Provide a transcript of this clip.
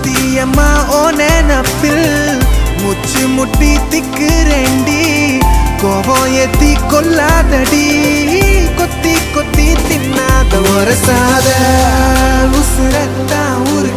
சத்தியமா ஓ நினப்பில் முச்சு முட்டி திக்குறேண்டி கோபம் ஏத்தி கொல்லாதடி கொத்தி கொத்தி தின்னாத ஒரு சாத.